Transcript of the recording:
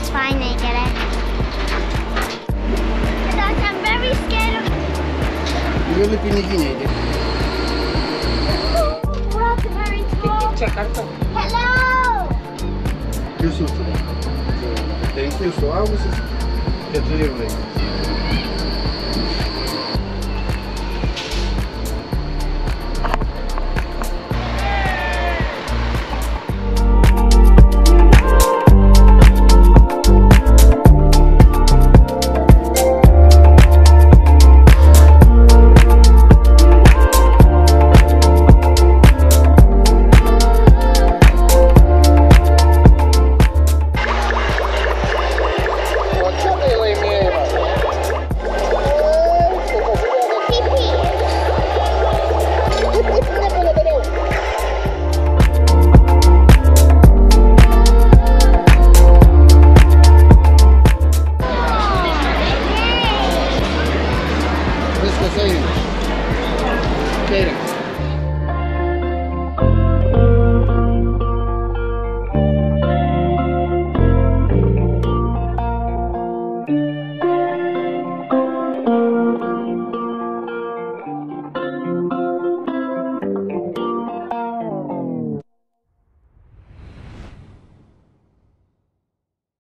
it's fine, I get it. Because I'm very scared of... You're looking at it. Hello! Yusuf. Thank you. So how is? Good evening. Let's go say it. Kaden.